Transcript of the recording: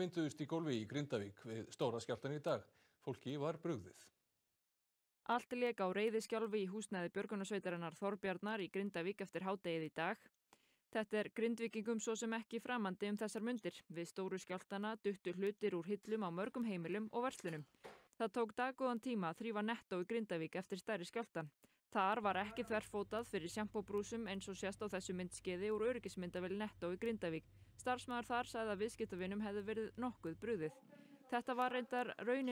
mynduðust í gólfi í Grindavík við stóra skjálftan í dag. Fólki var brugðið. Allt lék á reiðiskjálfi í húsnæði björgunarsveitarinnar Þorbjarnar í Grindavík eftir hádegið í dag. Þetta er Grindvíkingum svo sem ekki framandi um þessar mundir. Við stóru skjálftana duttu hlutir úr hillum á mörgum heimilum og verslunum. Það tók daggóðan tíma að þrífa nettó í Grindavík eftir stærri skjálfta þar var ekki þverfótað fyrir sjampóbrúsum eins og sést á þessu myndskeiði úr öryggismyndavél nettó í Grindavík starfsmaður þar sagði að viðskiptavinum hefði verið nokkuð brugðið. Þetta var raunin